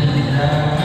Amen.